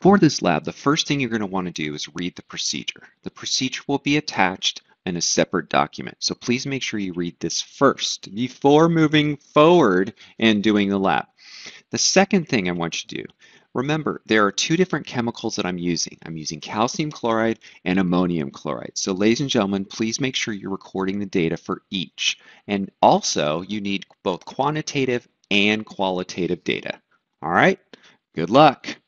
For this lab, the first thing you're going to want to do is read the procedure. The procedure will be attached in a separate document. So please make sure you read this first before moving forward and doing the lab. The second thing I want you to do, remember there are two different chemicals that I'm using. I'm using calcium chloride and ammonium chloride. So ladies and gentlemen, please make sure you're recording the data for each. And also you need both quantitative and qualitative data. All right, good luck.